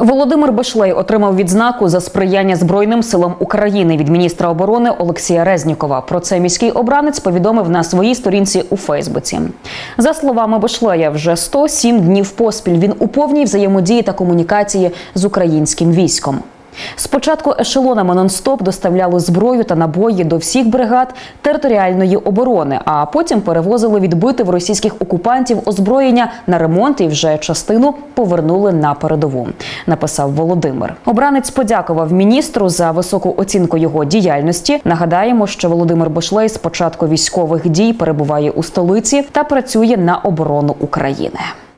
Володимир Башлей отримав відзнаку за сприяння Збройним силам України від міністра оборони Олексія Резнікова. Про це міський обранець повідомив на своїй сторінці у Фейсбуці. За словами Башлея, вже 107 днів поспіль він у повній взаємодії та комунікації з українським військом. Спочатку ешелонами нон-стоп доставляли зброю та набої до всіх бригад територіальної оборони, а потім перевозили відбити в російських окупантів озброєння на ремонт і вже частину повернули на передову. Написав Володимир. Обранець подякував міністру за високу оцінку його діяльності. Нагадаємо, що Володимир Бошлей з початку військових дій перебуває у столиці та працює на оборону України.